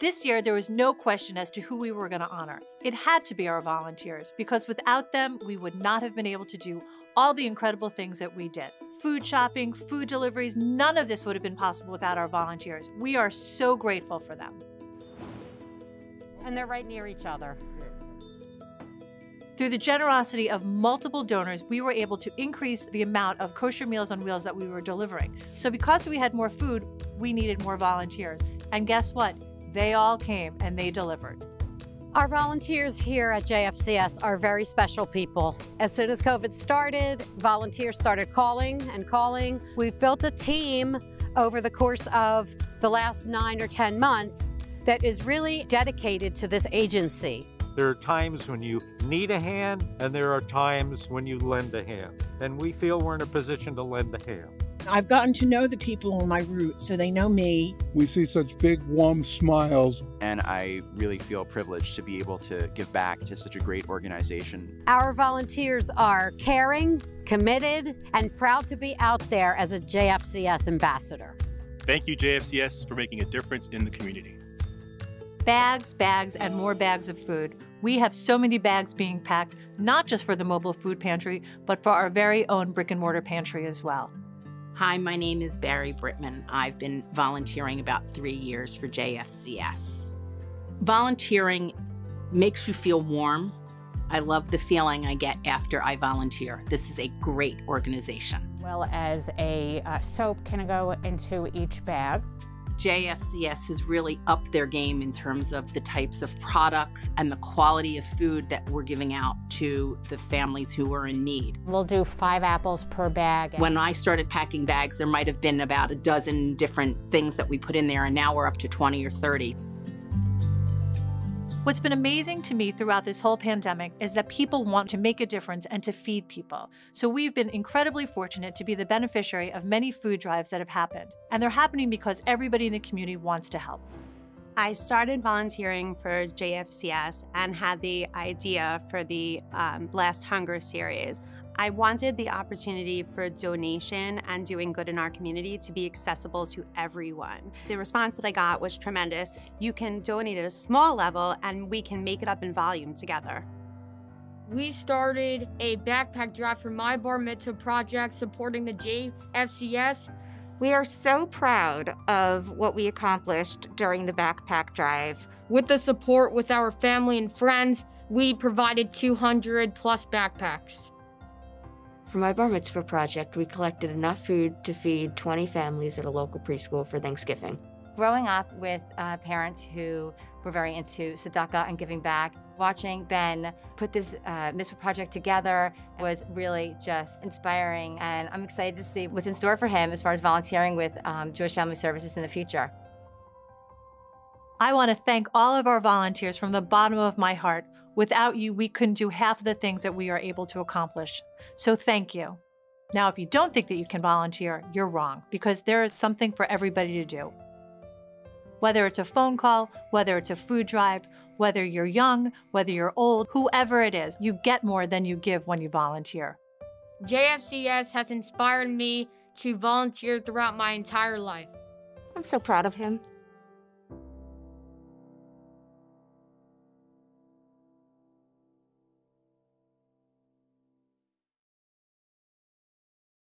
This year, there was no question as to who we were going to honor. It had to be our volunteers, because without them, we would not have been able to do all the incredible things that we did. Food shopping, food deliveries, none of this would have been possible without our volunteers. We are so grateful for them. And they're right near each other. Through the generosity of multiple donors, we were able to increase the amount of kosher meals on wheels that we were delivering. So, because we had more food, we needed more volunteers. And guess what? They all came and they delivered. Our volunteers here at JFCS are very special people. As soon as COVID started, volunteers started calling and calling. We've built a team over the course of the last nine or 10 months that is really dedicated to this agency. There are times when you need a hand, and there are times when you lend a hand. And we feel we're in a position to lend a hand. I've gotten to know the people on my route so they know me. We see such big, warm smiles. And I really feel privileged to be able to give back to such a great organization. Our volunteers are caring, committed, and proud to be out there as a JFCS ambassador. Thank you, JFCS, for making a difference in the community. Bags, bags, and more bags of food. We have so many bags being packed, not just for the mobile food pantry, but for our very own brick and mortar pantry as well. Hi, my name is Barry Brittman. I've been volunteering about three years for JFCS. Volunteering makes you feel warm. I love the feeling I get after I volunteer. This is a great organization. Well as a uh, soap can go into each bag. JFCS has really upped their game in terms of the types of products and the quality of food that we're giving out to the families who are in need. We'll do five apples per bag. When I started packing bags, there might have been about a dozen different things that we put in there, and now we're up to 20 or 30. What's been amazing to me throughout this whole pandemic is that people want to make a difference and to feed people. So we've been incredibly fortunate to be the beneficiary of many food drives that have happened. And they're happening because everybody in the community wants to help. I started volunteering for JFCS and had the idea for the um, Blessed Hunger series. I wanted the opportunity for donation and doing good in our community to be accessible to everyone. The response that I got was tremendous. You can donate at a small level and we can make it up in volume together. We started a backpack drive for my bar mitzvah project supporting the JFCS. We are so proud of what we accomplished during the backpack drive. With the support with our family and friends, we provided 200 plus backpacks. For my bar mitzvah project, we collected enough food to feed 20 families at a local preschool for Thanksgiving. Growing up with uh, parents who were very into tzedakah and giving back, watching Ben put this uh, mitzvah project together was really just inspiring. And I'm excited to see what's in store for him as far as volunteering with um, Jewish Family Services in the future. I want to thank all of our volunteers from the bottom of my heart Without you, we couldn't do half of the things that we are able to accomplish. So thank you. Now, if you don't think that you can volunteer, you're wrong because there is something for everybody to do. Whether it's a phone call, whether it's a food drive, whether you're young, whether you're old, whoever it is, you get more than you give when you volunteer. JFCS has inspired me to volunteer throughout my entire life. I'm so proud of him.